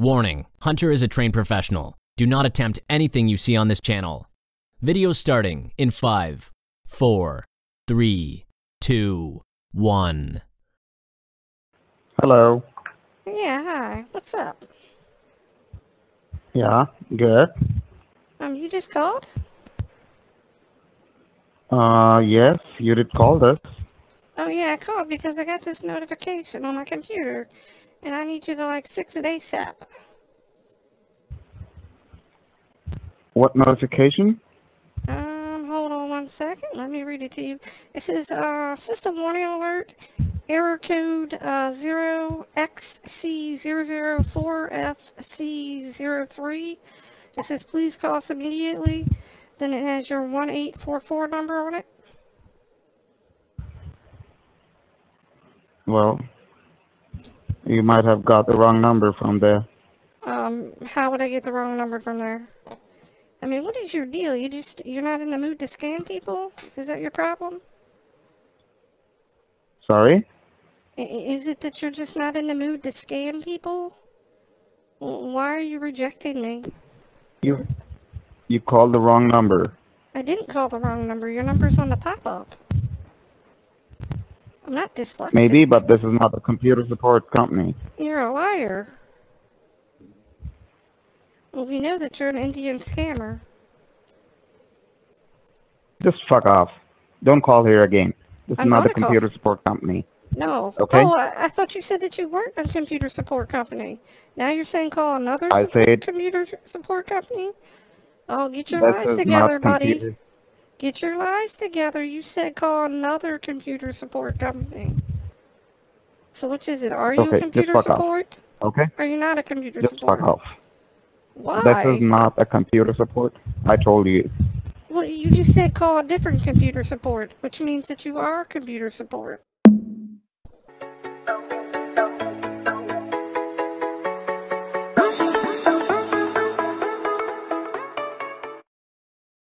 Warning Hunter is a trained professional. Do not attempt anything you see on this channel. Video starting in 5, 4, 3, 2, 1. Hello. Yeah, hi. What's up? Yeah, good. Um, you just called? Uh, yes, you did call us. Oh yeah, I called because I got this notification on my computer, and I need you to like fix it ASAP. What notification? Um, hold on one second. Let me read it to you. It says, uh, system warning alert, error code, uh, 0XC004FC03. It says, please call us immediately. Then it has your 1844 number on it. Well, you might have got the wrong number from there. Um, how would I get the wrong number from there? I mean, what is your deal? You just, you're not in the mood to scam people? Is that your problem? Sorry? Is it that you're just not in the mood to scam people? Why are you rejecting me? You you called the wrong number. I didn't call the wrong number. Your number's on the pop-up. I'm not dyslexic. Maybe, but this is not a computer support company. You're a liar. Well, we know that you're an Indian scammer. Just fuck off. Don't call here again. This is I'm not a gonna call. computer support company. No. Okay. Oh, I, I thought you said that you weren't a computer support company. Now you're saying call another I support- said- computer support company? Oh, get your This together, buddy. computer. Get your lies together. You said call another computer support company. So which is it? Are you Okay, a just computer fuck off. support? Okay? Are you not a computer Just support? fuck off. Why? This is not a computer support. I told you. Well, you just said call a different computer support, which means that you are computer support.